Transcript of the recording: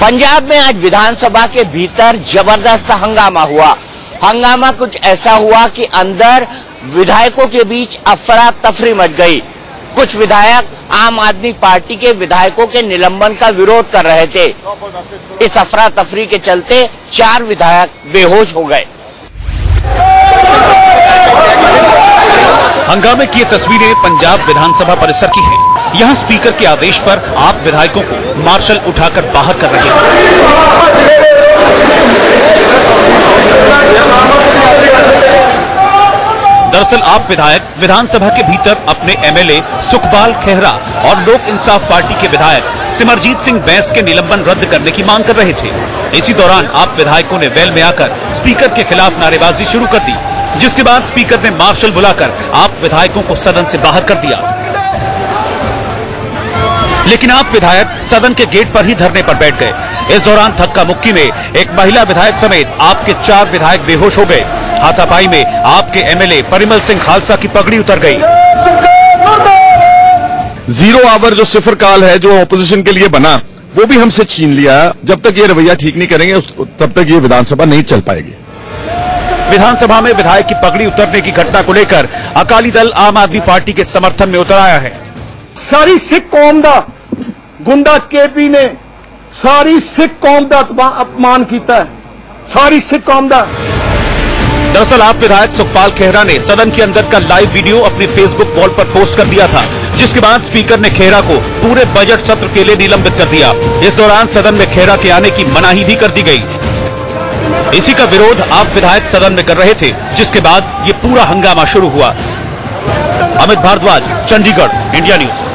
पंजाब में आज विधानसभा के भीतर ज़बरदस्त हंगामा हुआ। हंगामा कुछ ऐसा हुआ कि अंदर विधायकों के बीच अफरा तफरी मच गई। कुछ विधायक आम आदमी पार्टी के विधायकों के निलंबन का विरोध कर रहे थे। इस अफरा तफरी के चलते चार विधायक बेहोश हो गए। हंगामे की तस्वीरें पंजाब विधानसभा परिसर की हैं। यहाँ स्पीकर के आदेश पर आप विधायकों को मार्शल उठाकर बाहर कर रहे हैं। दरअसल आप विधायक, विधानसभा के भीतर अपने एमएलए सुखपाल खेहरा और लोक इंसाफ पार्टी के विधायक सिमरजीत सिंह बैंस के निलंबन रद्द करने की मांग कर रहे थे। इसी दौरान आप विधायकों ने वेल में आकर स्पीकर के खिलाफ नारेबाजी शुरू कर दी। जिसके बाद स्पीकर ने मार्शल बुलाकर आप विधायकों को सदन से बाहर कर दिया। लेकिन आप विधायक सदन के गेट पर ही धरने पर बैठ गए। इस दौरान थक्का मुक्की में एक महिला विधायक समेत आपके चार विधायक बेहोश हो गए। हाथापाई में आपके एमएलए परिमल सिंह खालसा की पगड़ी उतर गई। ज़ीरो आवर जो सिफर काल है, जो ऑपोजिशन के लिए बना, वो भी हमसे छीन लिया। जब तक ये रवैया ठीक नहीं करेंगे तब तक ये विधानसभा नहीं चल पाएगी। विधानसभा में विधायक की पगड़ी उतरने की घटना को लेकर अकाली दल आम आदमी पार्टी के समर्थन में उतर आया है। सारी सिख कौम का गुंडा केपी ने सारी सिख कौम का अपमान किया है। सारी सिख कौम का दरअसल आप विधायक सुखपाल खेहरा ने सदन के अंदर का लाइव वीडियो अपने फेसबुक वॉल पर पोस्ट कर दिया था जिसके बाद स्पीकर ने खेहरा को पूरे बजट सत्र के लिए निलंबित कर दिया। इस दौरान सदन में खेहरा के आने की मनाही भी कर दी गई। इसी का विरोध आप विधायक सदन में कर रहे थे, जिसके बाद ये पूरा हंगामा शुरू हुआ। Amit Bhardwaj, Chandigarh, India news.